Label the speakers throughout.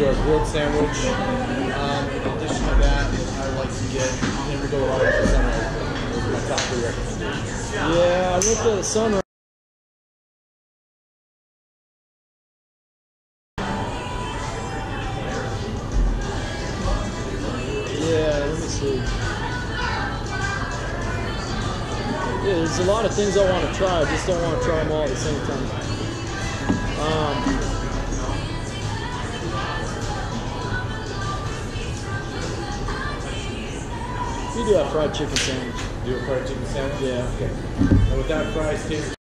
Speaker 1: do a grilled sandwich. Um, in addition to that, I like to get Henry Dolores for sunrise. Those are my top three recommendations.
Speaker 2: Yeah, I looked at the sunrise. Yeah, let me see. There's a lot of things I want to try. I just don't want to try them all at the same time. Um, do a fried chicken sandwich.
Speaker 1: Do a fried chicken sandwich?
Speaker 2: Yeah.
Speaker 1: Okay. And with that fries, taste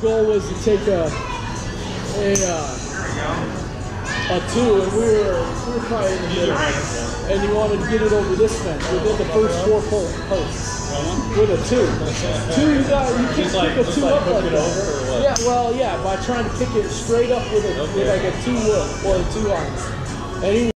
Speaker 2: goal was to take a a uh, a two, and we were we were probably in the middle, and you wanted to get it over this fence within the first four po- posts with a two. Two, you got you can't
Speaker 1: like-
Speaker 2: pick a two
Speaker 1: like
Speaker 2: up like that. Yeah, well, yeah, by trying to pick it straight up with a with like a two wood or a two iron.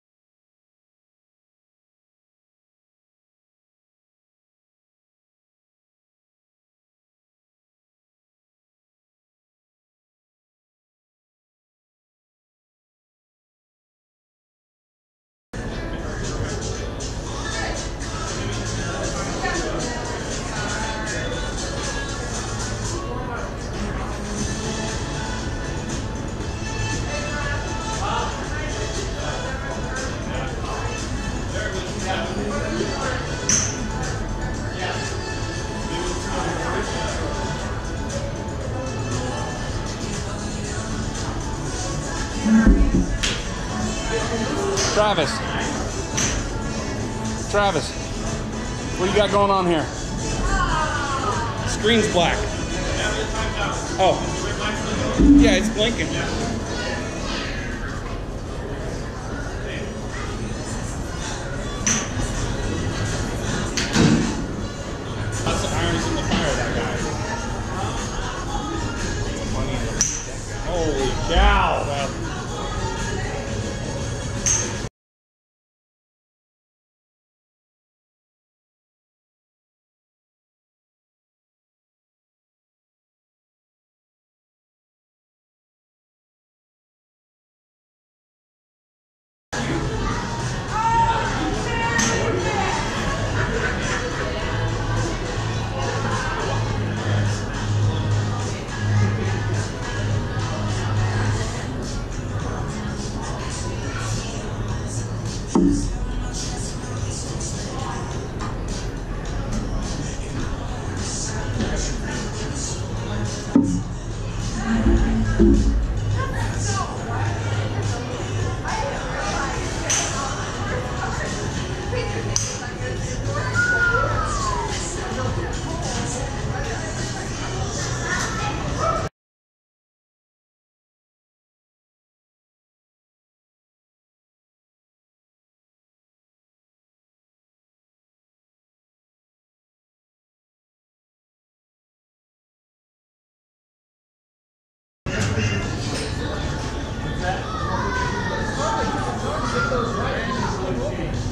Speaker 3: Travis. Travis. What you got going on here? Screen's black. Oh. Yeah, it's blinking.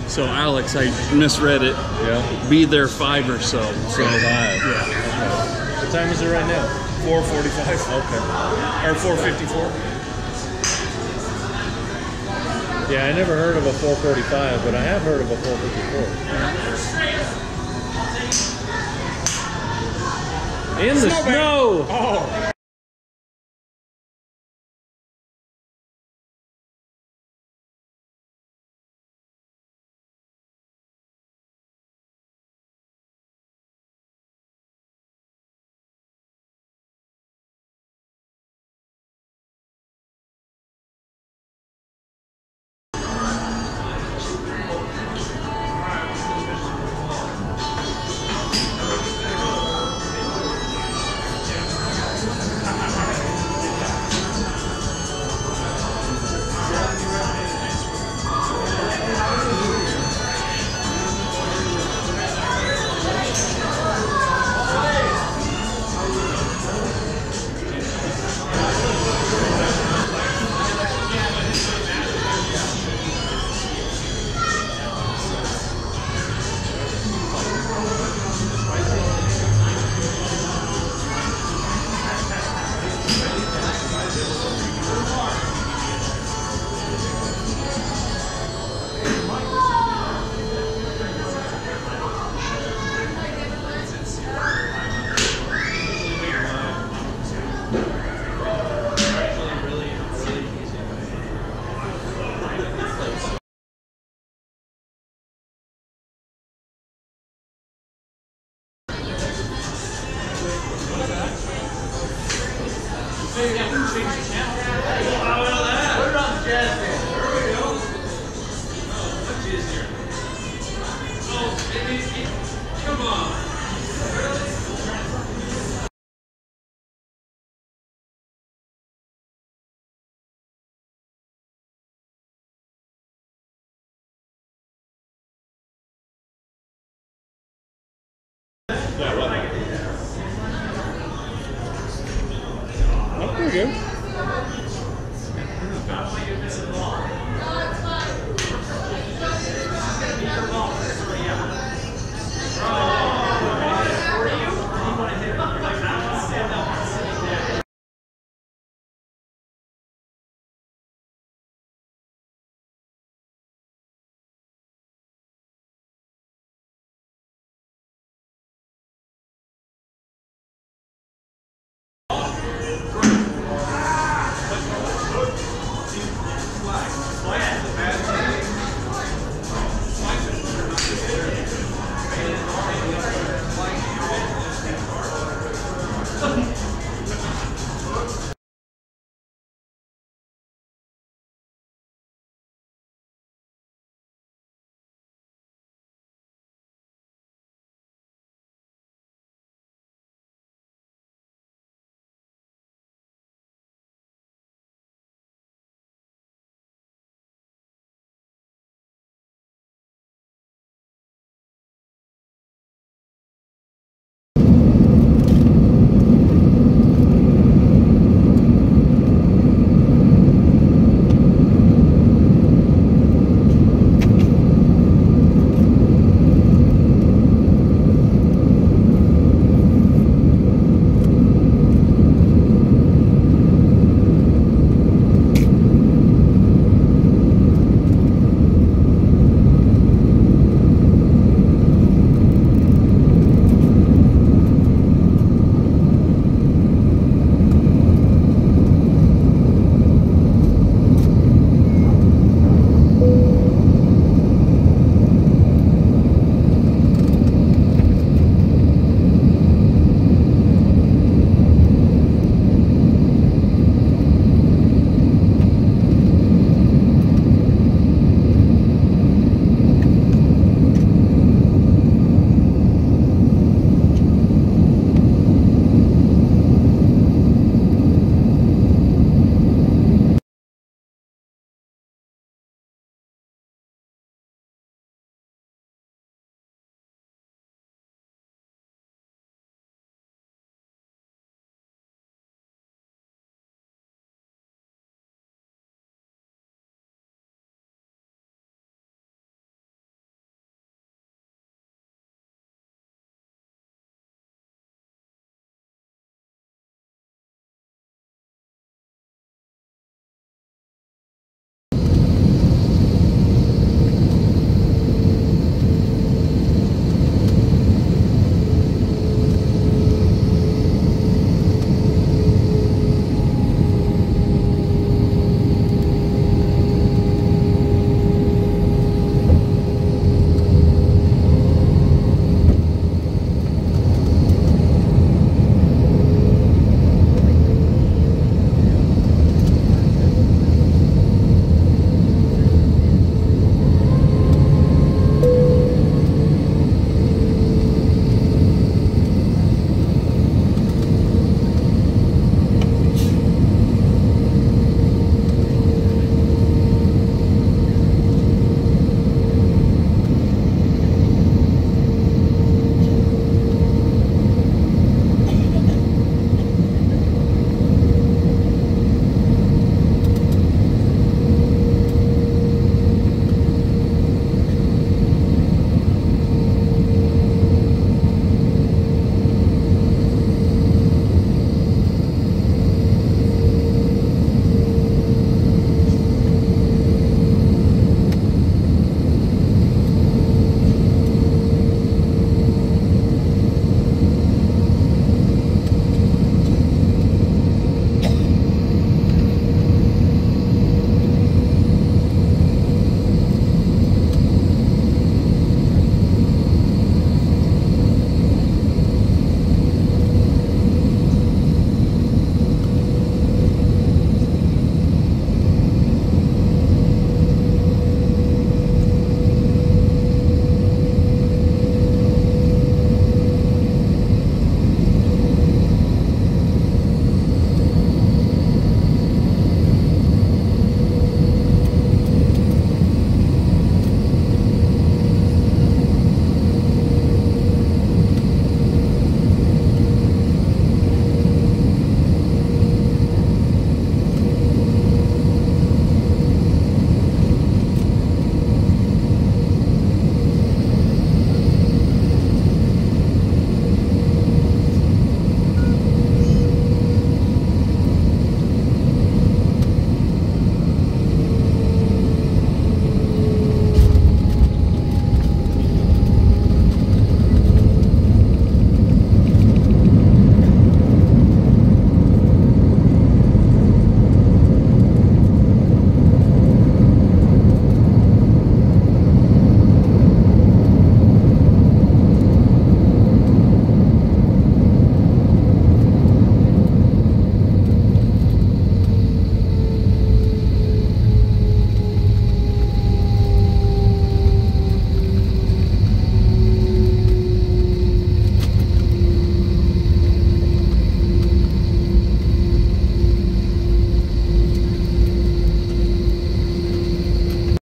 Speaker 3: So Alex, I misread it.
Speaker 1: Yeah.
Speaker 3: Be there five or so. So
Speaker 1: five.
Speaker 3: Yeah.
Speaker 1: Okay. What time is it right now?
Speaker 2: Four forty-five.
Speaker 1: Okay.
Speaker 2: Or four fifty-four.
Speaker 1: Yeah, I never heard of a 445, but I have heard of a 454. In the snow!
Speaker 2: Oh!
Speaker 1: Yeah, well. That's pretty.